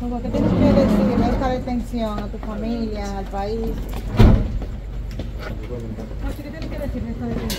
Como que tienes que decirle esta detención a tu familia, al país. No, sí que tienes que decirle esta detención.